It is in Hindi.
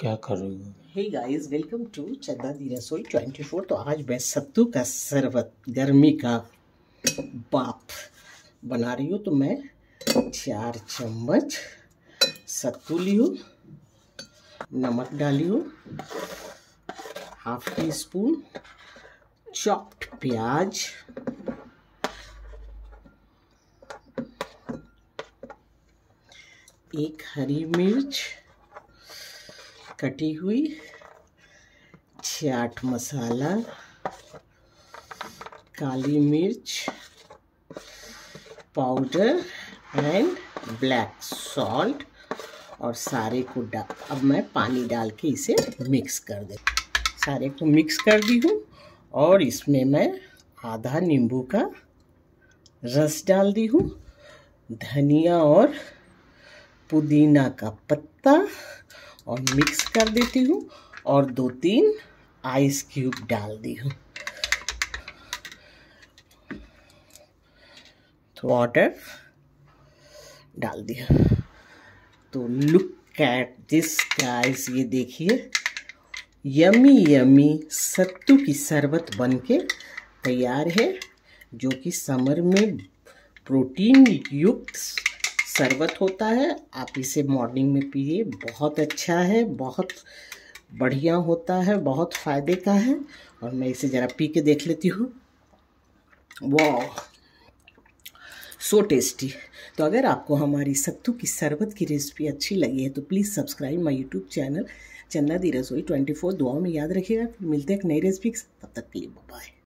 क्या कर रही हो? हे गाइस वेलकम टू चंदा दी रसोई 24 तो आज मैं सत्तू का शरबत, गर्मी का बाप बना रही हूँ। तो मैं चार चम्मच सत्तू ली हूँ, नमक डाली हूँ, हाफ़ टी स्पून चॉप्ड प्याज, एक हरी मिर्च कटी हुई चाट मसाला, काली मिर्च पाउडर एंड ब्लैक सॉल्ट और सारे को डाल अब मैं पानी डाल के इसे मिक्स कर दे, सारे को मिक्स कर दी हूँ और इसमें मैं आधा नींबू का रस डाल दी हूँ, धनिया और पुदीना का पत्ता और मिक्स कर देती हूँ और दो तीन आइस क्यूब डाल दी हूँ। तो वाटर डाल दिया। तो लुक एट दिस गाइस ये देखिए। यमी यमी सत्तू की शरबत बनके तैयार है, जो कि समर में प्रोटीन युक्त शरबत होता है, आप इसे मॉर्निंग में पिए, बहुत अच्छा है, बहुत बढ़िया होता है, बहुत फ़ायदे का है। और मैं इसे ज़रा पी के देख लेती हूँ। वाह सो टेस्टी तो अगर आपको हमारी सत्तू की शरबत की रेसिपी अच्छी लगी है तो please subscribe my YouTube channel Chanda di Rasoi twenty four दुआओं में याद रखिएगा। फिर मिलते हैं एक नई रेसिपी तब तक के लिए बाय